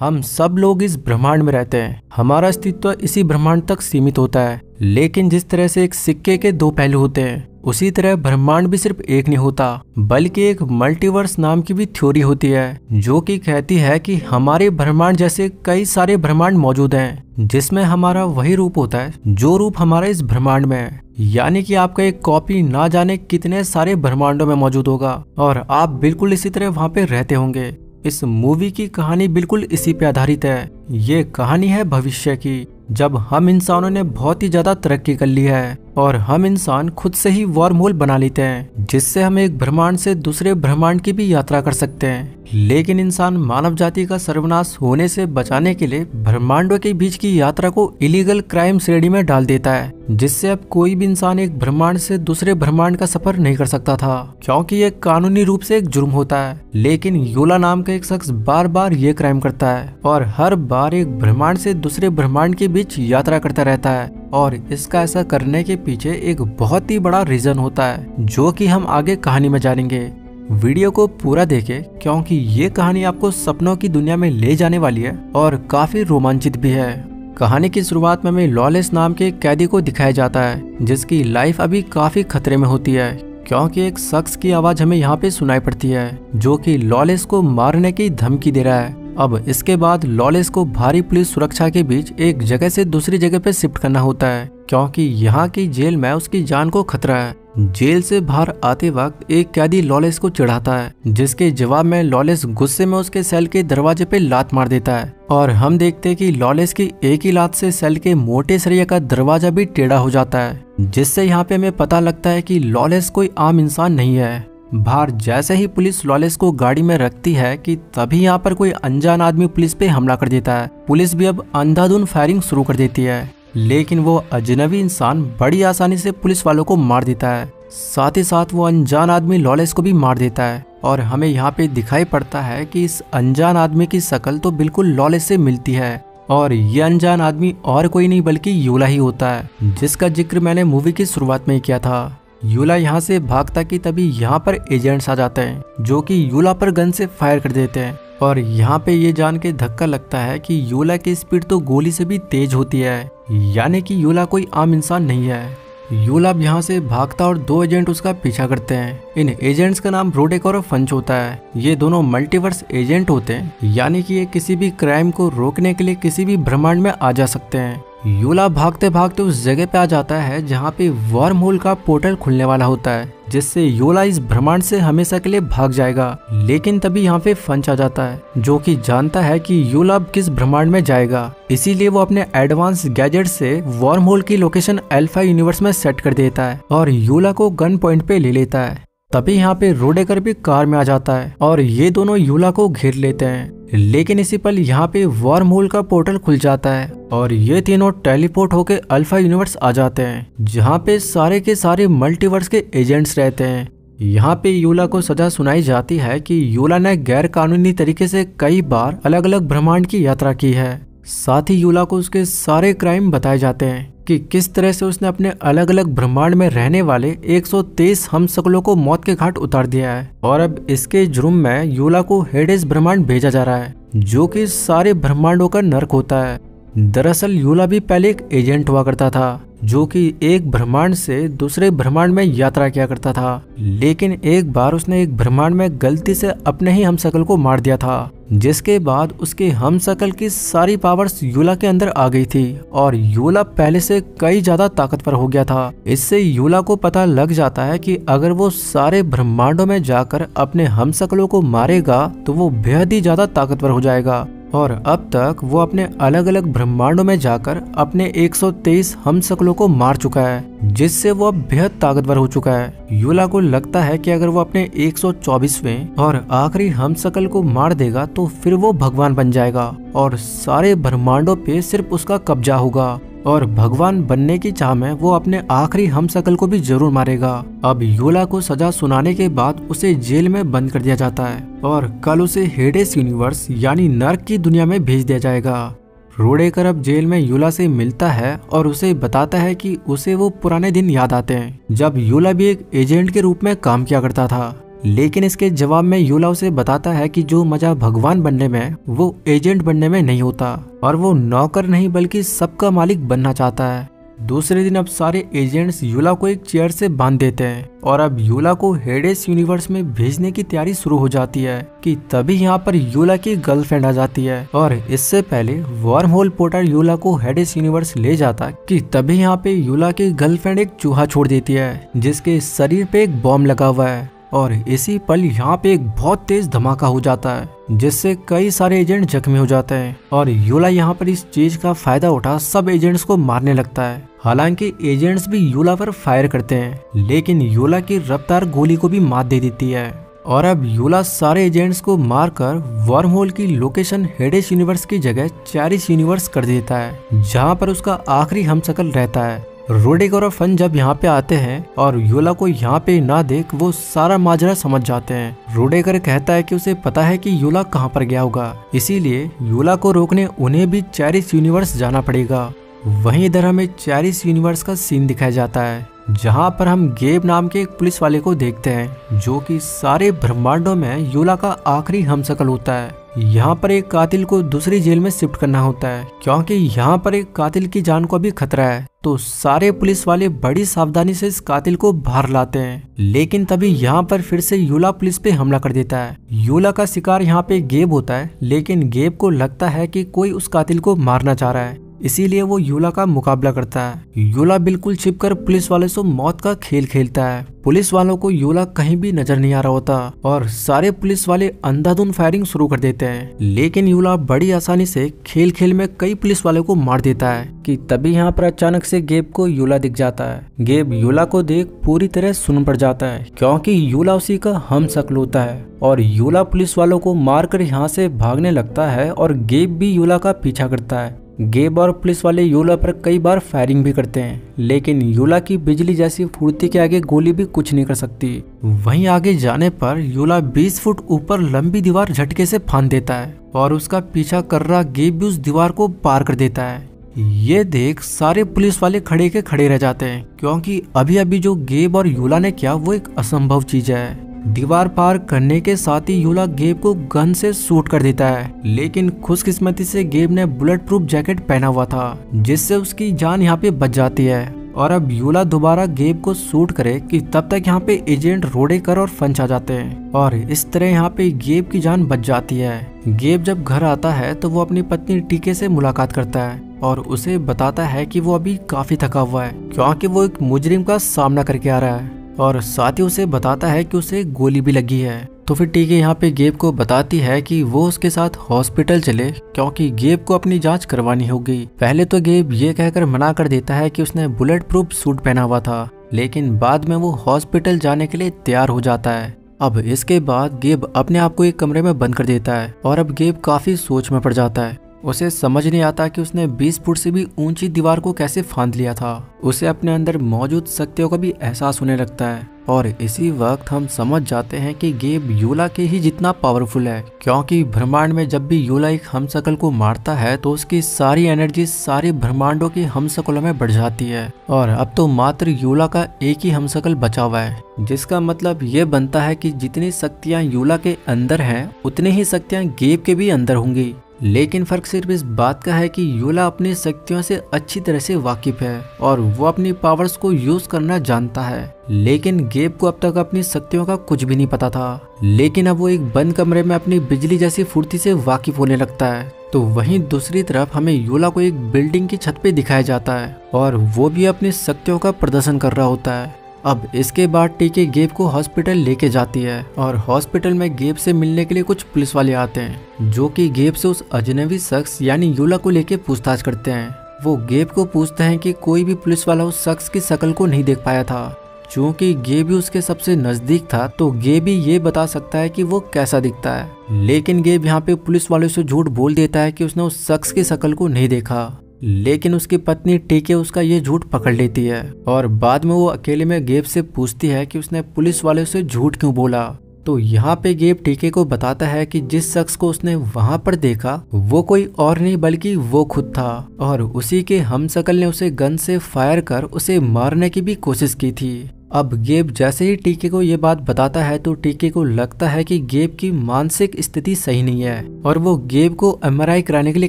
हम सब लोग इस ब्रह्मांड में रहते हैं। हमारा अस्तित्व इसी ब्रह्मांड तक सीमित होता है। लेकिन जिस तरह से एक सिक्के के दो पहलू होते हैं, उसी तरह ब्रह्मांड भी सिर्फ़ एक नहीं होता, बल्कि एक मल्टीवर्स नाम की भी थ्योरी होती है, जो कि कहती है कि हमारे ब्रह्मांड जैसे कई सारे ब्रह्मांड मौजूद हैं, जिसमें हमारा वही रूप होता है, जो रूप हमारे इस ब्रह्मांड में है। यानी कि आपका एक कॉपी ना जाने कितने सारे ब्रह्मांडों में मौजूद होगा, और आप बिल्कुल इसी तरह वहाँ पे रहते होंगे। इस मूवी की कहानी बिल्कुल इसी पे आधारित है। ये कहानी है भविष्य की, जब हम इंसानों ने बहुत ही ज़्यादा तरक्की कर ली है। और हम इंसान खुद से ही वॉर्महोल बना लेते हैं, जिससे हम एक ब्रह्मांड से दूसरे ब्रह्मांड की भी यात्रा कर सकते हैं। लेकिन इंसान मानव जाति का सर्वनाश होने से बचाने के लिए ब्रह्मांडों के बीच की यात्रा को इलीगल क्राइम श्रेणी में डाल देता है, जिससे अब कोई भी इंसान एक ब्रह्मांड से दूसरे ब्रह्मांड का सफ़र नहीं कर सकता था, क्योंकि ये कानूनी रूप से एक जुर्म होता है। लेकिन योला नाम का एक शख्स बार बार ये क्राइम करता है और हर बार एक ब्रह्मांड से दूसरे ब्रह्मांड के बीच यात्रा करता रहता है। और इसका ऐसा करने के पीछे एक बहुत ही बड़ा रीजन होता है, जो कि हम आगे कहानी में जानेंगे। वीडियो को पूरा देखें, क्योंकि ये कहानी आपको सपनों की दुनिया में ले जाने वाली है और काफ़ी रोमांचित भी है। कहानी की शुरुआत में हमें लॉलेस नाम के कैदी को दिखाया जाता है, जिसकी लाइफ अभी काफ़ी खतरे में होती है, क्योंकि एक शख्स की आवाज़ हमें यहाँ पे सुनाई पड़ती है, जो कि लॉलेस को मारने की धमकी दे रहा है। अब इसके बाद लॉलेस को भारी पुलिस सुरक्षा के बीच एक जगह से दूसरी जगह पे शिफ्ट करना होता है, क्योंकि यहाँ की जेल में उसकी जान को खतरा है। जेल से बाहर आते वक्त एक कैदी लॉलेस को चढ़ाता है, जिसके जवाब में लॉलेस गुस्से में उसके सेल के दरवाजे पे लात मार देता है। और हम देखते हैं कि लॉलेस की एक ही लात से सेल के मोटे सरिया का दरवाज़ा भी टेढ़ा हो जाता है, जिससे यहाँ पे हमें पता लगता है कि लॉलेस कोई आम इंसान नहीं है। बाहर जैसे ही पुलिस लॉलेस को गाड़ी में रखती है कि तभी यहाँ पर कोई अनजान आदमी पुलिस पे हमला कर देता है। पुलिस भी अब अंधाधुन फायरिंग शुरू कर देती है। लेकिन वो अजनबी इंसान बड़ी आसानी से पुलिस वालों को मार देता है। साथ ही साथ वो अनजान आदमी लॉलेस को भी मार देता है। और हमें यहाँ पे दिखाई पड़ता है कि इस अनजान आदमी की शकल तो बिल्कुल लॉलेस से मिलती है। और ये अनजान आदमी और कोई नहीं बल्कि यूला ही होता है, जिसका ज़िक्र मैंने मूवी की शुरुआत में ही किया था। यूला यहाँ से भागता कि तभी यहाँ पर एजेंट्स आ जाते हैं, जो कि यूला पर गन से फायर कर देते हैं। और यहाँ पे ये जान के धक्का लगता है कि यूला की स्पीड तो गोली से भी तेज होती है, यानी कि यूला कोई आम इंसान नहीं है। यूला यहाँ से भागता और दो एजेंट उसका पीछा करते हैं। इन एजेंट्स का नाम रोडेक और फंच होता है। ये दोनों मल्टीवर्स एजेंट होते हैं, यानी कि ये किसी भी क्राइम को रोकने के लिए किसी भी ब्रह्मांड में आ जा सकते हैं। यूला भागते भागते उस जगह पे आ जाता है जहाँ पे वार्म होल का पोर्टल खुलने वाला होता है, जिससे योला इस ब्रह्मांड से हमेशा के लिए भाग जाएगा, लेकिन तभी यहाँ पे फंच आ जाता है, जो कि जानता है कि योला अब किस ब्रह्मांड में जाएगा। इसीलिए वो अपने एडवांस गैजेट से वार्म होल की लोकेशन एल्फा यूनिवर्स में सेट कर देता है और योला को गन पॉइंट पे ले लेता है। तभी यहाँ पे रोडेकर भी कार में आ जाता है और ये दोनों यूला को घेर लेते हैं। लेकिन इसी पल यहाँ पे वार्म होल का पोर्टल खुल जाता है और ये तीनों टेलीपोर्ट होके अल्फ़ा यूनिवर्स आ जाते हैं, जहाँ पे सारे के सारे मल्टीवर्स के एजेंट्स रहते हैं। यहाँ पे यूला को सजा सुनाई जाती है कि यूला ने गैर कानूनी तरीके से कई बार अलग अलग ब्रह्मांड की यात्रा की है। साथ ही यूला को उसके सारे क्राइम बताए जाते हैं। कि किस तरह से उसने अपने अलग अलग ब्रह्मांड में रहने वाले 123 हम सकलों को मौत के घाट उतार दिया है? और अब इसके जुर्म में यूला को हेडेस ब्रह्मांड भेजा जा रहा है, जो कि सारे ब्रह्मांडों का नर्क होता है। दरअसल यूला भी पहले एक एजेंट हुआ करता था। जो कि एक ब्रह्मांड से दूसरे ब्रह्मांड में यात्रा किया करता था। लेकिन एक बार उसने एक ब्रह्मांड में गलती से अपने ही हम सकल को मार दिया था, जिसके बाद उसके हम सकल की सारी पावर्स यूला के अंदर आ गई थी और यूला पहले से कई ज़्यादा ताकतवर हो गया था। इससे यूला को पता लग जाता है कि अगर वो सारे ब्रह्मांडों में जाकर अपने हमसकलों को मारेगा तो वो बेहद ही ज़्यादा ताकतवर हो जाएगा। और अब तक वो अपने अलग अलग ब्रह्मांडों में जाकर अपने 123 हम सकलों को मार चुका है, जिससे वो अब बेहद ताकतवर हो चुका है। युला को लगता है कि अगर वो अपने 124वें और आखिरी हम सकल को मार देगा तो फिर वो भगवान बन जाएगा और सारे ब्रह्मांडों पे सिर्फ़ उसका कब्जा होगा। और भगवान बनने की चाह में वो अपने आखिरी हम को भी ज़रूर मारेगा। अब योला को सजा सुनाने के बाद उसे जेल में बंद कर दिया जाता है और कल उसे हेडेस यूनिवर्स यानी नर्क की दुनिया में भेज दिया जाएगा। रोडेकर अब जेल में यूला से मिलता है और उसे बताता है कि उसे वो पुराने दिन याद आते हैं, जब यूला भी एक एजेंट के रूप में काम किया करता था। लेकिन इसके जवाब में यूला उसे बताता है कि जो मज़ा भगवान बनने में, वो एजेंट बनने में नहीं होता, और वो नौकर नहीं बल्कि सबका मालिक बनना चाहता है। दूसरे दिन अब सारे एजेंट्स यूला को एक चेयर से बाँध देते हैं, और अब यूला को हेडेस यूनिवर्स में भेजने की तैयारी शुरू हो जाती है, कि तभी यहाँ पर यूला की गर्लफ्रेंड आ जाती है, और इससे पहले वार्म होल पोर्टर यूला को हेडेस यूनिवर्स ले जाता, कि तभी यहाँ पे यूला की गर्लफ्रेंड एक चूहा छोड़ देती है, जिसके शरीर पे एक बॉम्ब लगा हुआ है। और इसी पल यहाँ पे एक बहुत तेज धमाका हो जाता है, जिससे कई सारे एजेंट जख्मी हो जाते हैं और यूला यहाँ पर इस चीज़ का फ़ायदा उठा सब एजेंट्स को मारने लगता है। हालाँकि एजेंट्स भी यूला पर फायर करते हैं, लेकिन यूला की रफ्तार गोली को भी मात दे देती है। और अब यूला सारे एजेंट्स को मारकर वर्म होल की लोकेशन हेडेस यूनिवर्स की जगह चैरिस यूनिवर्स कर देता है, जहाँ पर उसका आखिरी हमशक्ल रहता है। रोडेगर और फन जब यहाँ पे आते हैं और योला को यहाँ पे ना देख वो सारा माजरा समझ जाते हैं। रोडेगर कहता है कि उसे पता है कि योला कहाँ पर गया होगा। इसीलिए योला को रोकने उन्हें भी चैरिस यूनिवर्स जाना पड़ेगा। वहीं इधर हमें चैरिस यूनिवर्स का सीन दिखाया जाता है, जहाँ पर हम गेब नाम के एक पुलिस वाले को देखते हैं, जो कि सारे ब्रह्मांडों में योला का आखिरी हमशक्ल होता है। यहाँ पर एक कातिल को दूसरी जेल में शिफ्ट करना होता है, क्योंकि यहाँ पर एक कातिल की जान को भी खतरा है। तो सारे पुलिस वाले बड़ी सावधानी से इस कातिल को बाहर लाते हैं, लेकिन तभी यहाँ पर फिर से यूला पुलिस पे हमला कर देता है। यूला का शिकार यहाँ पे गेब होता है, लेकिन गेब को लगता है कि कोई उस कातिल को मारना चाह रहा है। इसीलिए वो यूला का मुकाबला करता है। यूला बिल्कुल छिपकर पुलिस वाले से मौत का खेल खेलता है। पुलिस वालों को यूला कहीं भी नज़र नहीं आ रहा होता और सारे पुलिस वाले अंधाधुन फायरिंग शुरू कर देते हैं। लेकिन यूला बड़ी आसानी से खेल खेल में कई पुलिस वालों को मार देता है कि तभी यहाँ पर अचानक से गेब को यूला दिख जाता है। गेब यूला को देख पूरी तरह सुन पड़ जाता है क्योंकि यूला उसी का हम शक्ल होता है और यूला पुलिस वालों को मारकर यहाँ से भागने लगता है और गेब भी यूला का पीछा करता है। गेब और पुलिस वाले यूला पर कई बार फायरिंग भी करते हैं, लेकिन यूला की बिजली जैसी फुर्ती के आगे गोली भी कुछ नहीं कर सकती। वहीं आगे जाने पर यूला 20 फुट ऊपर लंबी दीवार झटके से फांद देता है और उसका पीछा कर रहा गेब भी उस दीवार को पार कर देता है। ये देख सारे पुलिस वाले खड़े के खड़े रह जाते हैं, क्योंकि अभी अभी जो गेब और यूला ने किया वो एक असंभव चीज़ है। दीवार पार करने के साथ ही यूला गेब को गन से शूट कर देता है। लेकिन खुशकिस्मती से गेब ने बुलेट प्रूफ जैकेट पहना हुआ था, जिससे उसकी जान यहाँ पे बच जाती है। और अब यूला दोबारा गेब को शूट करे कि तब तक यहाँ पे एजेंट रोडेकर और फंच आ जाते हैं। और इस तरह यहाँ पे गेब की जान बच जाती है। गेब जब घर आता है तो वो अपनी पत्नी टीके से मुलाकात करता है और उसे बताता है कि वो अभी काफ़ी थका हुआ है, क्योंकि वो एक मुजरिम का सामना करके आ रहा है। और साथ ही उसे बताता है कि उसे गोली भी लगी है। तो फिर टीके यहाँ पे गेब को बताती है कि वो उसके साथ हॉस्पिटल चले, क्योंकि गेब को अपनी जाँच करवानी होगी। पहले तो गेब ये कहकर मना कर देता है कि उसने बुलेट प्रूफ सूट पहना हुआ था, लेकिन बाद में वो हॉस्पिटल जाने के लिए तैयार हो जाता है। अब इसके बाद गेब अपने आप को एक कमरे में बंद कर देता है, और अब गेब काफ़ी सोच में पड़ जाता है। उसे समझ नहीं आता कि उसने 20 फुट से भी ऊँची दीवार को कैसे फांद लिया था। उसे अपने अंदर मौजूद शक्तियों का भी एहसास होने लगता है। और इसी वक्त हम समझ जाते हैं कि गेब यूला के ही जितना पावरफुल है। क्योंकि ब्रह्मांड में जब भी यूला एक हमशक्ल को मारता है तो उसकी सारी एनर्जी सारे ब्रह्मांडों की हमशक्लों में बढ़ जाती है। और अब तो मात्र यूला का एक ही हमशक्ल बचा हुआ है। जिसका मतलब ये बनता है कि जितनी शक्तियाँ यूला के अंदर हैं, उतनी ही शक्तियाँ गेब के भी अंदर होंगी। लेकिन फ़र्क सिर्फ़ इस बात का है कि यूला अपनी शक्तियों से अच्छी तरह से वाकिफ है और वो अपनी पावर्स को यूज़ करना जानता है। लेकिन गेब को अब तक अपनी शक्तियों का कुछ भी नहीं पता था। लेकिन अब वो एक बंद कमरे में अपनी बिजली जैसी फुर्ती से वाकिफ होने लगता है। तो वहीं दूसरी तरफ़ हमें यूला को एक बिल्डिंग की छत पे दिखाया जाता है और वो भी अपनी शक्तियों का प्रदर्शन कर रहा होता है। अब इसके बाद टीके गेब को हॉस्पिटल लेके जाती है और हॉस्पिटल में गेब से मिलने के लिए कुछ पुलिस वाले आते हैं, जो कि गेब से उस अजनबी शख्स यानी यूला को लेके पूछताछ करते हैं। वो गेब को पूछते हैं कि कोई भी पुलिस वाला उस शख्स की शकल को नहीं देख पाया था। चूँकि गेब भी उसके सबसे नज़दीक था तो गेब भी ये बता सकता है कि वो कैसा दिखता है। लेकिन गेब यहाँ पे पुलिस वाले से झूठ बोल देता है कि उसने उस शख्स की शकल को नहीं देखा। लेकिन उसकी पत्नी टीके उसका ये झूठ पकड़ लेती है और बाद में वो अकेले में गेब से पूछती है कि उसने पुलिस वाले से झूठ क्यों बोला। तो यहाँ पे गेब टीके को बताता है कि जिस शख्स को उसने वहाँ पर देखा, वो कोई और नहीं बल्कि वो खुद था और उसी के हम सकल ने उसे गन से फायर कर उसे मारने की भी कोशिश की थी। अब गेब जैसे ही टीके को ये बात बताता है तो टीके को लगता है कि गेब की मानसिक स्थिति सही नहीं है और वो गेब को एमआरआई कराने के लिए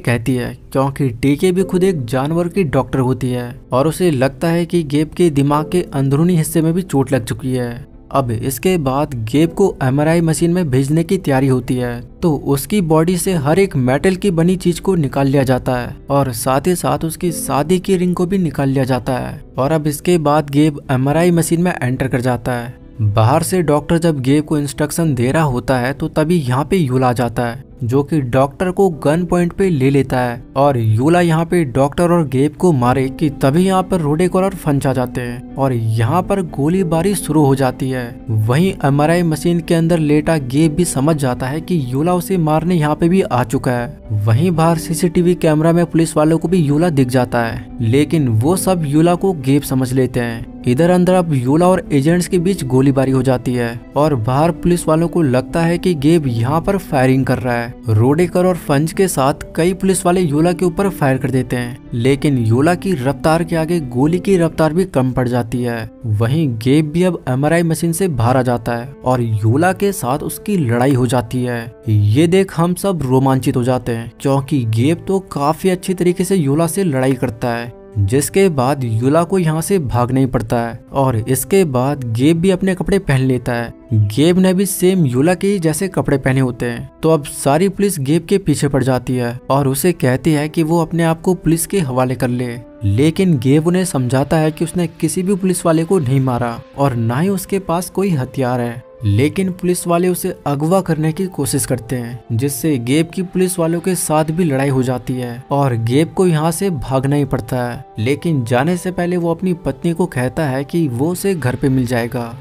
कहती है, क्योंकि टीके भी खुद एक जानवर की डॉक्टर होती है और उसे लगता है कि गेब के दिमाग के अंदरूनी हिस्से में भी चोट लग चुकी है। अब इसके बाद गेब को एमआरआई मशीन में भेजने की तैयारी होती है तो उसकी बॉडी से हर एक मेटल की बनी चीज़ को निकाल लिया जाता है और साथ ही साथ उसकी शादी की रिंग को भी निकाल लिया जाता है। और अब इसके बाद गेब एमआरआई मशीन में एंटर कर जाता है। बाहर से डॉक्टर जब गेब को इंस्ट्रक्शन दे रहा होता है तो तभी यहाँ पे यूल आ जाता है। जो कि डॉक्टर को गन पॉइंट पे ले लेता है और यूला यहाँ पे डॉक्टर और गेब को मारे कि तभी यहाँ पर रोडेकोर और आ जाते हैं और यहाँ पर गोलीबारी शुरू हो जाती है। वहीं एमआरआई मशीन के अंदर लेटा गेब भी समझ जाता है कि यूला उसे मारने यहाँ पे भी आ चुका है। वहीं बाहर सीसीटीवी कैमरा में पुलिस वालों को भी यूला दिख जाता है, लेकिन वो सब यूला को गेब समझ लेते हैं। इधर अंदर अब यूला और एजेंट्स के बीच गोलीबारी हो जाती है और बाहर पुलिस वालों को लगता है कि गेब यहाँ पर फायरिंग कर रहा है। रोडेकर और फंज के साथ कई पुलिस वाले यूला के ऊपर फायर कर देते हैं। लेकिन योला की रफ्तार के आगे गोली की रफ्तार भी कम पड़ जाती है। वहीं गेब भी अब एमआरआई मशीन से बाहर आ जाता है और यूला के साथ उसकी लड़ाई हो जाती है। ये देख हम सब रोमांचित हो जाते हैं, क्योंकि गेब तो काफ़ी अच्छी तरीके से यूला से लड़ाई करता है। जिसके बाद युला को यहाँ से भागना ही पड़ता है और इसके बाद गेब भी अपने कपड़े पहन लेता है। गेब ने भी सेम युला के जैसे कपड़े पहने होते हैं। तो अब सारी पुलिस गेब के पीछे पड़ जाती है और उसे कहती है कि वो अपने आप को पुलिस के हवाले कर ले। लेकिन गेब उन्हें समझाता है कि उसने किसी भी पुलिस वाले को नहीं मारा और ना ही उसके पास कोई हथियार है। लेकिन पुलिस वाले उसे अगवा करने की कोशिश करते हैं, जिससे गेब की पुलिस वालों के साथ भी लड़ाई हो जाती है और गेब को यहाँ से भागना ही पड़ता है। लेकिन जाने से पहले वो अपनी पत्नी को कहता है कि वो उसे घर पे मिल जाएगा।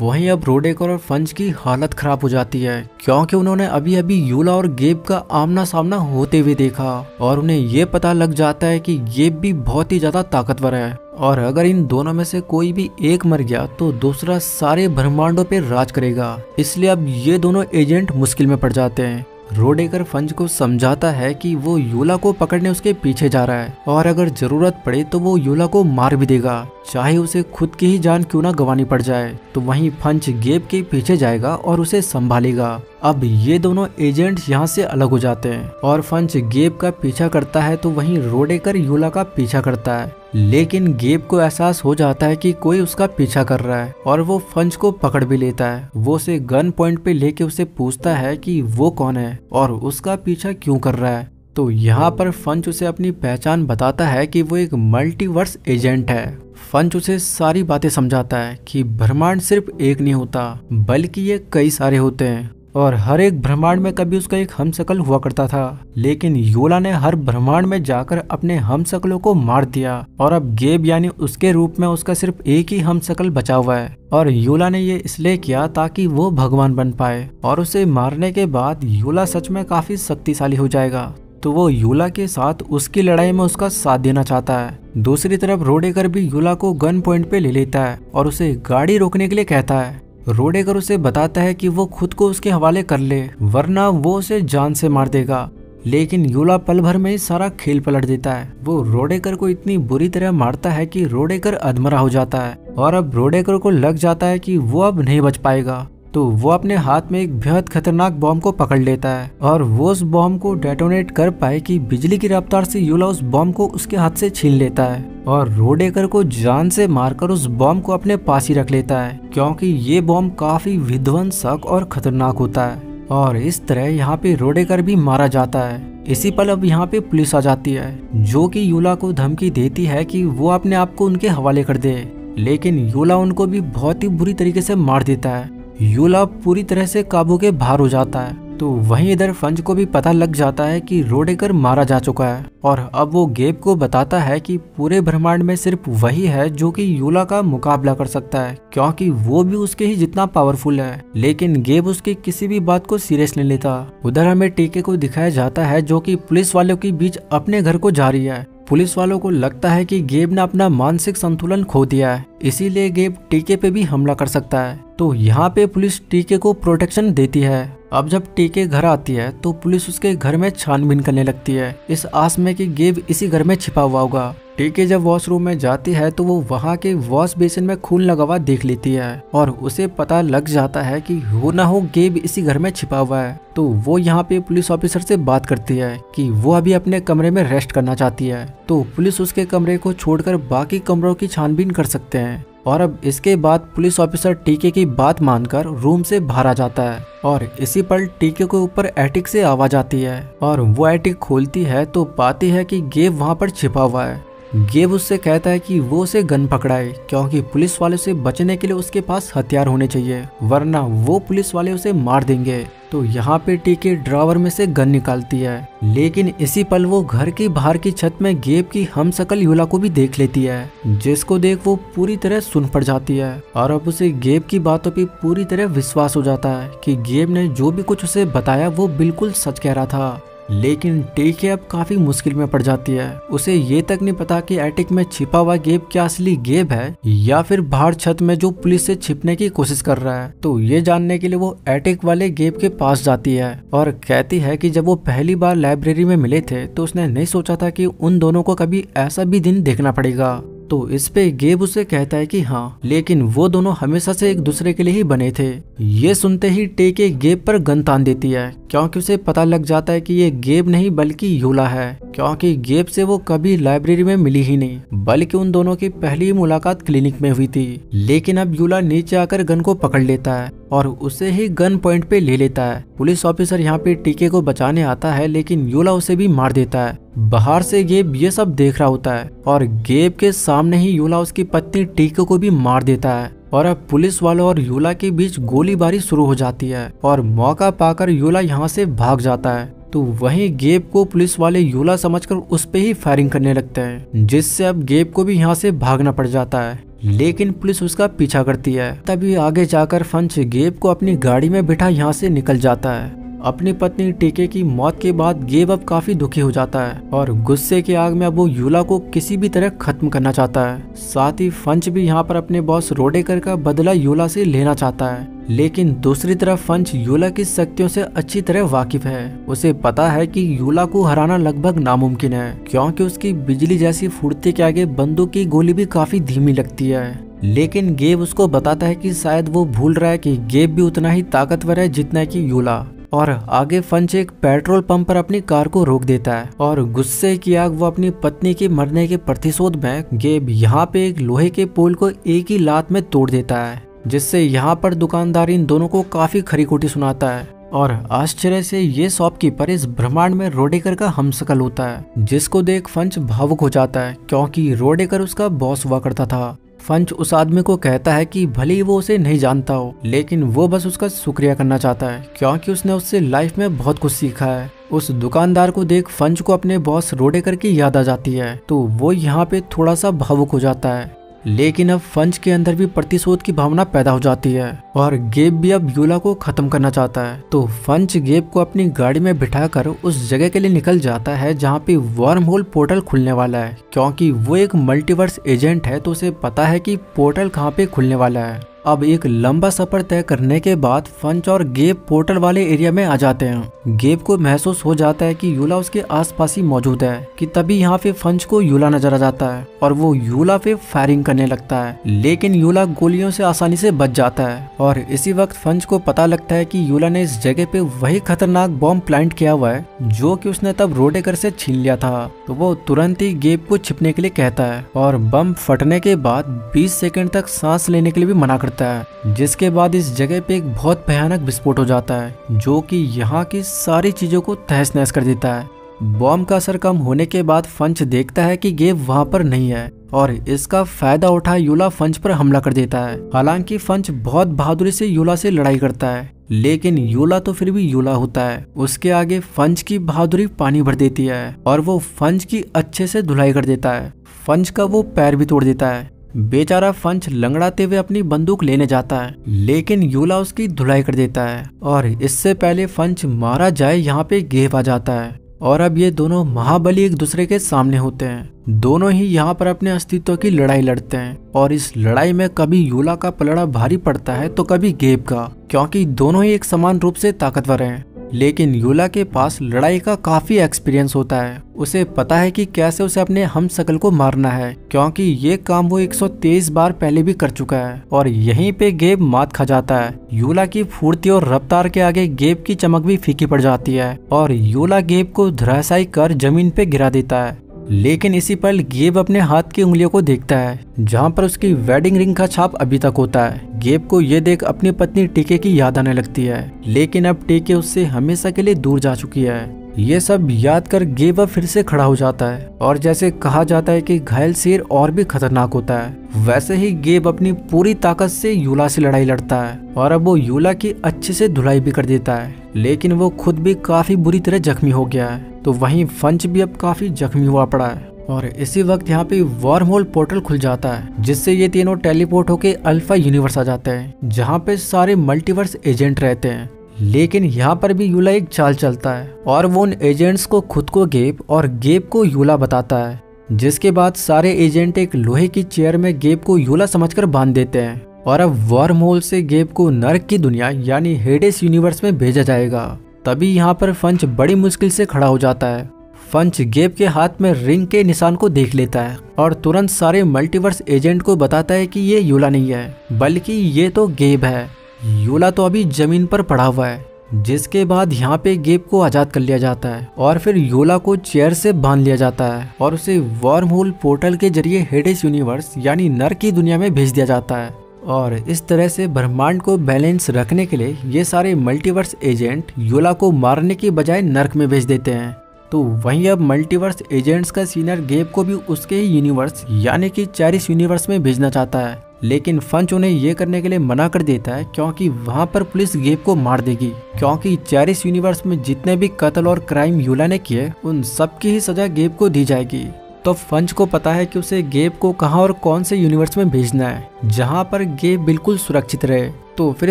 वहीं अब रोडेकर और फंज की हालत खराब हो जाती है, क्योंकि उन्होंने अभी अभी यूला और गेब का आमना सामना होते हुए देखा और उन्हें ये पता लग जाता है कि गेब भी बहुत ही ज़्यादा ताकतवर है। और अगर इन दोनों में से कोई भी एक मर गया तो दूसरा सारे ब्रह्मांडों पे राज करेगा। इसलिए अब ये दोनों एजेंट मुश्किल में पड़ जाते हैं। रोडेकर फंज को समझाता है कि वो यूला को पकड़ने उसके पीछे जा रहा है, और अगर ज़रूरत पड़े तो वो यूला को मार भी देगा। चाहे उसे खुद की ही जान क्यों ना गंवानी पड़ जाए तो वहीं फंच गेब के पीछे जाएगा और उसे संभालेगा। अब ये दोनों एजेंट यहाँ से अलग हो जाते हैं। और फंच गेब का पीछा करता है तो वहीं रोडेकर यूला का पीछा करता है। लेकिन गेब को एहसास हो जाता है कि कोई उसका पीछा कर रहा है और वो फंच को पकड़ भी लेता है। वो उसे गन पॉइंट पे लेके उसे पूछता है कि वो कौन है और उसका पीछा क्यों कर रहा है। तो यहाँ पर फंच उसे अपनी पहचान बताता है कि वो एक मल्टीवर्स एजेंट है। फंच उसे सारी बातें समझाता है कि ब्रह्मांड सिर्फ़ एक नहीं होता, बल्कि ये कई सारे होते हैं। और हर एक ब्रह्मांड में कभी उसका एक हम शकल हुआ करता था। लेकिन योला ने हर ब्रह्मांड में जाकर अपने हम शकलों को मार दिया। और अब गेब यानी उसके रूप में उसका सिर्फ़ एक ही हम शकल बचा हुआ है। और योला ने ये इसलिए किया ताकि वो भगवान बन पाए। और उसे मारने के बाद योला सच में काफ़ी शक्तिशाली हो जाएगा। तो वो यूला के साथ उसकी लड़ाई में उसका साथ देना चाहता है। दूसरी तरफ़ रोडेकर भी यूला को गन पॉइंट पे ले लेता है और उसे गाड़ी रोकने के लिए कहता है। रोडेकर उसे बताता है कि वो खुद को उसके हवाले कर ले, वरना वो उसे जान से मार देगा। लेकिन यूला पल भर में ही सारा खेल पलट देता है। वो रोडेकर को इतनी बुरी तरह मारता है कि रोडेकर अधमरा हो जाता है और अब रोडेकर को लग जाता है कि वो अब नहीं बच पाएगा। तो वो अपने हाथ में एक बेहद खतरनाक बॉम्ब को पकड़ लेता है और वो उस बॉम्ब को डेटोनेट कर पाए कि बिजली की रफ्तार से यूला उस बॉम्ब को उसके हाथ से छीन लेता है और रोडेकर को जान से मारकर उस बॉम्ब को अपने पास ही रख लेता है, क्योंकि ये बॉम्ब काफ़ी विध्वंसक और खतरनाक होता है और इस तरह यहाँ पे रोडेकर भी मारा जाता है। इसी पल अब यहाँ पे पुलिस आ जाती है, जो कि यूला को धमकी देती है कि वो अपने आप को उनके हवाले कर दे, लेकिन यूला उनको भी बहुत ही बुरी तरीके से मार देता है। यूला पूरी तरह से काबू के बाहर हो जाता है। तो वहीं इधर फंज को भी पता लग जाता है कि रोडेकर मारा जा चुका है। और अब वो गेब को बताता है कि पूरे ब्रह्मांड में सिर्फ़ वही है जो कि यूला का मुकाबला कर सकता है, क्योंकि वो भी उसके ही जितना पावरफुल है। लेकिन गेब उसकी किसी भी बात को सीरियस नहीं लेता। उधर हमें टीके को दिखाया जाता है जो कि पुलिस वालों के बीच अपने घर को जा रही है। पुलिस वालों को लगता है कि गेब ने अपना मानसिक संतुलन खो दिया है, इसीलिए गेब टीके पे भी हमला कर सकता है। तो यहाँ पे पुलिस टीके को प्रोटेक्शन देती है। अब जब टीके घर आती है तो पुलिस उसके घर में छानबीन करने लगती है। इस आस में कि गेब इसी घर में छिपा हुआ होगा। टीके जब वॉशरूम में जाती है तो वो वहाँ के वॉश बेसिन में खून लगा हुआ देख लेती है और उसे पता लग जाता है कि हो ना हो गेब इसी घर में छिपा हुआ है। तो वो यहाँ पे पुलिस ऑफिसर से बात करती है कि वो अभी अपने कमरे में रेस्ट करना चाहती है। तो पुलिस उसके कमरे को छोड़कर बाकी कमरों की छानबीन कर सकते हैं। और अब इसके बाद पुलिस ऑफिसर टीके की बात मानकर रूम से बाहर आ जाता है और इसी पल टीके के ऊपर एटिक से आवाज़ आती है और वो एटिक खोलती है तो पाती है कि गेव वहाँ पर छिपा हुआ है। गेब उससे कहता है कि वो उसे गन पकड़ाए, क्योंकि पुलिस वाले से बचने के लिए उसके पास हथियार होने चाहिए, वरना वो पुलिस वाले उसे मार देंगे। तो यहाँ पे टीके ड्रावर में से गन निकालती है। लेकिन इसी पल वो घर की बाहर की छत में गेब की हम सकल यूला को भी देख लेती है, जिसको देख वो पूरी तरह सुन पड़ जाती है। और अब उसे गेब की बातों पे पूरी तरह विश्वास हो जाता है कि गेब ने जो भी कुछ उसे बताया वो बिल्कुल सच कह रहा था। लेकिन टेके अब काफ़ी मुश्किल में पड़ जाती है। उसे ये तक नहीं पता कि एटिक में छिपा हुआ गेब क्या असली गेब है, या फिर बाहर छत में जो पुलिस से छिपने की कोशिश कर रहा है। तो ये जानने के लिए वो एटिक वाले गेब के पास जाती है और कहती है कि जब वो पहली बार लाइब्रेरी में मिले थे तो उसने नहीं सोचा था कि उन दोनों को कभी ऐसा भी दिन देखना पड़ेगा। तो इस पे गेब उसे कहता है कि हाँ लेकिन वो दोनों हमेशा से एक दूसरे के लिए ही बने थे। ये सुनते ही टेके गेब पर गन तान देती है, क्योंकि उसे पता लग जाता है कि ये गेब नहीं, बल्कि यूला है, क्योंकि गेब से वो कभी लाइब्रेरी में मिली ही नहीं, बल्कि उन दोनों की पहली मुलाकात क्लिनिक में हुई थी। लेकिन अब यूला नीचे आकर गन को पकड़ लेता है, और उसे ही गन पॉइंट पे ले लेता है। पुलिस ऑफिसर यहाँ पे टीके को बचाने आता है, लेकिन यूला उसे भी मार देता है। बाहर से गेब ये सब देख रहा होता है और गेब के सामने ही यूला उसकी पत्नी टीके को भी मार देता है। और अब पुलिस वालों और यूला के बीच गोलीबारी शुरू हो जाती है और मौका पाकर यूला यहाँ से भाग जाता है। तो वहीं गेब को पुलिस वाले यूला समझकर उस पे ही फायरिंग करने लगते हैं, जिससे अब गेब को भी यहाँ से भागना पड़ जाता है। लेकिन पुलिस उसका पीछा करती है। तभी आगे जाकर फंच गेब को अपनी गाड़ी में बिठा यहाँ से निकल जाता है। अपनी पत्नी टीके की मौत के बाद गेब अब काफ़ी दुखी हो जाता है और गुस्से की आग में अब वो यूला को किसी भी तरह खत्म करना चाहता है। साथ ही फंच भी यहाँ पर अपने बॉस रोडेकर का बदला यूला से लेना चाहता है। लेकिन दूसरी तरफ़ फंच यूला की शक्तियों से अच्छी तरह वाकिफ है। उसे पता है कि यूला को हराना लगभग नामुमकिन है, क्योंकि उसकी बिजली जैसी फुर्ती के आगे बंदूक की गोली भी काफ़ी धीमी लगती है। लेकिन गेब उसको बताता है कि शायद वो भूल रहा है कि गेब भी उतना ही ताकतवर है जितना कि यूला। और आगे फंच एक पेट्रोल पंप पर अपनी कार को रोक देता है और गुस्से की आग वो अपनी पत्नी के मरने के प्रतिशोध में गेब यहाँ पे एक लोहे के पोल को एक ही लात में तोड़ देता है, जिससे यहाँ पर दुकानदार इन दोनों को काफ़ी खरी खोटी सुनाता है। और आश्चर्य से ये शॉपकीपर इस ब्रह्मांड में रोडेकर का हमसकल होता है, जिसको देख फंच भावुक हो जाता है, क्योंकि रोडेकर उसका बॉस हुआ करता था। फंच उस आदमी को कहता है कि भले ही वो उसे नहीं जानता हो, लेकिन वो बस उसका शुक्रिया करना चाहता है, क्योंकि उसने उससे लाइफ में बहुत कुछ सीखा है। उस दुकानदार को देख फंच को अपने बॉस रोडेकर की याद आ जाती है तो वो यहाँ पे थोड़ा सा भावुक हो जाता है। लेकिन अब फंच के अंदर भी प्रतिशोध की भावना पैदा हो जाती है और गेब भी अब यूला को खत्म करना चाहता है। तो फंच गेब को अपनी गाड़ी में बिठाकर उस जगह के लिए निकल जाता है जहाँ पे वार्म होल पोर्टल खुलने वाला है, क्योंकि वो एक मल्टीवर्स एजेंट है तो उसे पता है कि पोर्टल कहाँ पे खुलने वाला है। अब एक लंबा सफ़र तय करने के बाद फंच और गेब पोर्टल वाले एरिया में आ जाते हैं। गेब को महसूस हो जाता है कि यूला उसके आसपास ही मौजूद है, कि तभी यहाँ पे फंच को यूला नज़र आ जाता है और वो यूला पे फायरिंग करने लगता है। लेकिन यूला गोलियों से आसानी से बच जाता है और इसी वक्त फंच को पता लगता है कि यूला ने इस जगह पे वही खतरनाक बॉम्ब प्लांट किया हुआ है, जो कि उसने तब रोडेकर से छीन लिया था। तो वो तुरंत ही गेब को छिपने के लिए कहता है और बम फटने के बाद बीस सेकेंड तक सांस लेने के लिए भी मना करता है, जिसके बाद इस जगह पे एक बहुत भयानक विस्फोट हो जाता है, जो कि यहाँ की सारी चीज़ों को तहस नहस कर देता है। बॉम्ब का असर कम होने के बाद फंच देखता है कि गेब वहाँ पर नहीं है, और इसका फ़ायदा उठा यूला फंच पर हमला कर देता है। हालाँकि फंच बहुत बहादुरी से यूला से लड़ाई करता है, लेकिन यूला तो फिर भी यूला होता है। उसके आगे फंच की बहादुरी पानी भर देती है, और वो फंच की अच्छे से धुलाई कर देता है। फंच का वो पैर भी तोड़ देता है। बेचारा फंच लंगड़ाते हुए अपनी बंदूक लेने जाता है, लेकिन यूला उसकी धुलाई कर देता है और इससे पहले फंच मारा जाए यहाँ पे गेब आ जाता है और अब ये दोनों महाबली एक दूसरे के सामने होते हैं। दोनों ही यहाँ पर अपने अस्तित्व की लड़ाई लड़ते हैं और इस लड़ाई में कभी यूला का पलड़ा भारी पड़ता है तो कभी गेब का, क्योंकि दोनों ही एक समान रूप से ताकतवर हैं। लेकिन यूला के पास लड़ाई का काफ़ी एक्सपीरियंस होता है। उसे पता है कि कैसे उसे अपने हम सकल को मारना है, क्योंकि ये काम वो 123 बार पहले भी कर चुका है। और यहीं पे गेब मात खा जाता है। यूला की फूर्ती और रफ्तार के आगे गेब की चमक भी फीकी पड़ जाती है। और यूला गेब को धराशाई कर ज़मीन पे गिरा देता है। लेकिन इसी पल गेब अपने हाथ की उंगलियों को देखता है, जहाँ पर उसकी वेडिंग रिंग का छाप अभी तक होता है। गेब को ये देख अपनी पत्नी टीके की याद आने लगती है, लेकिन अब टीके उससे हमेशा के लिए दूर जा चुकी है। ये सब याद कर गेब अब फिर से खड़ा हो जाता है, और जैसे कहा जाता है कि घायल शेर और भी खतरनाक होता है, वैसे ही गेब अपनी पूरी ताकत से यूला से लड़ाई लड़ता है, और अब वो यूला की अच्छे से धुलाई भी कर देता है, लेकिन वो खुद भी काफ़ी बुरी तरह जख्मी हो गया है। तो वहीं फंच भी अब काफ़ी जख्मी हुआ पड़ा है। और इसी वक्त यहाँ पे वार्म होल पोर्टल खुल जाता है, जिससे ये तीनों टेलीपोर्ट होके अल्फ़ा यूनिवर्स आ जाते हैं, जहाँ पे सारे मल्टीवर्स एजेंट रहते हैं। लेकिन यहाँ पर भी यूला एक चाल चलता है, और वो उन एजेंट्स को खुद को गेप और गेप को यूला बताता है, जिसके बाद सारे एजेंट एक लोहे की चेयर में गेप को यूला समझकर बाँध देते हैं, और अब वार्म होल से गेप को नर्क की दुनिया, यानी हेडेस यूनिवर्स में भेजा जाएगा। तभी यहाँ पर फंच बड़ी मुश्किल से खड़ा हो जाता है। फंच गेब के हाथ में रिंग के निशान को देख लेता है और तुरंत सारे मल्टीवर्स एजेंट को बताता है कि ये यूला नहीं है, बल्कि ये तो गेब है। यूला तो अभी ज़मीन पर पड़ा हुआ है, जिसके बाद यहाँ पे गेब को आज़ाद कर लिया जाता है और फिर योला को चेयर से बाँध लिया जाता है और उसे वार्म होल पोर्टल के ज़रिए हेडेस यूनिवर्स यानी नर की दुनिया में भेज दिया जाता है। और इस तरह से ब्रह्मांड को बैलेंस रखने के लिए ये सारे मल्टीवर्स एजेंट योला को मारने की बजाय नर्क में भेज देते हैं। तो वहीं अब मल्टीवर्स एजेंट्स का सीनियर गेब को भी उसके ही यूनिवर्स, यानी कि चैरिस यूनिवर्स में भेजना चाहता है। लेकिन फंच उन्हें ये करने के लिए मना कर देता है क्योंकि वहाँ पर पुलिस गेब को मार देगी। क्योंकि चैरिस यूनिवर्स में जितने भी कत्ल और क्राइम यूला ने किए, उन सबकी ही सजा गेब को दी जाएगी। तो फंच को पता है कि उसे गेब को कहाँ और कौन से यूनिवर्स में भेजना है, जहाँ पर गेब बिल्कुल सुरक्षित रहे। तो फिर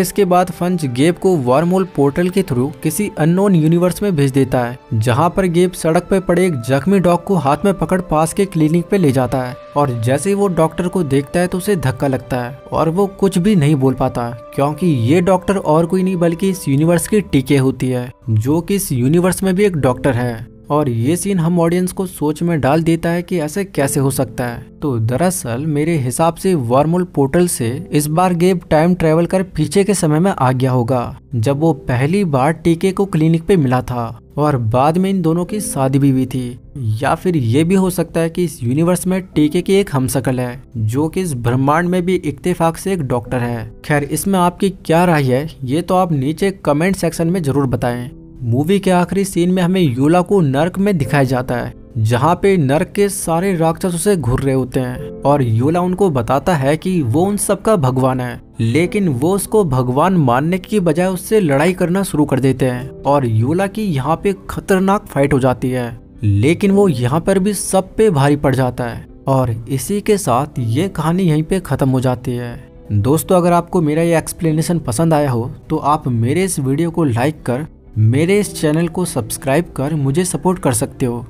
इसके बाद फंच गेब को वार्मोल पोर्टल के थ्रू किसी अननोन यूनिवर्स में भेज देता है, जहाँ पर गेब सड़क पे पड़े एक जख्मी डॉग को हाथ में पकड़ पास के क्लिनिक पे ले जाता है, और जैसे ही वो डॉक्टर को देखता है तो उसे धक्का लगता है, और वो कुछ भी नहीं बोल पाता, क्योंकि ये डॉक्टर और कोई नहीं, बल्कि इस यूनिवर्स की टीके होती है, जो कि इस यूनिवर्स में भी एक डॉक्टर है। और ये सीन हम ऑडियंस को सोच में डाल देता है कि ऐसे कैसे हो सकता है। तो दरअसल मेरे हिसाब से वार्मोल पोर्टल से इस बार गेब टाइम ट्रेवल कर पीछे के समय में आ गया होगा, जब वो पहली बार टीके को क्लिनिक पे मिला था और बाद में इन दोनों की शादी भी हुई थी। या फिर ये भी हो सकता है कि इस यूनिवर्स में टीके की एक हमसकल है, जो कि इस ब्रह्मांड में भी इत्तेफाक से एक डॉक्टर है। खैर, इसमें आपकी क्या राय है, ये तो आप नीचे कमेंट सेक्शन में ज़रूर बताएँ। मूवी के आखिरी सीन में हमें यूला को नर्क में दिखाया जाता है, जहाँ पे नर्क के सारे राक्षस उसे घुर रहे होते हैं। और यूला उनको बताता है कि वो उन सबका भगवान है, लेकिन वो उसको भगवान मानने की बजाय उससे लड़ाई करना शुरू कर देते हैं। और यूला की यहाँ पे खतरनाक फाइट हो जाती है, लेकिन वो यहाँ पर भी सब पे भारी पड़ जाता है। और इसी के साथ ये कहानी यहीं पे खत्म हो जाती है। दोस्तों, अगर आपको मेरा ये एक्सप्लेनेशन पसंद आया हो तो आप मेरे इस वीडियो को लाइक कर मेरे इस चैनल को सब्सक्राइब कर मुझे सपोर्ट कर सकते हो।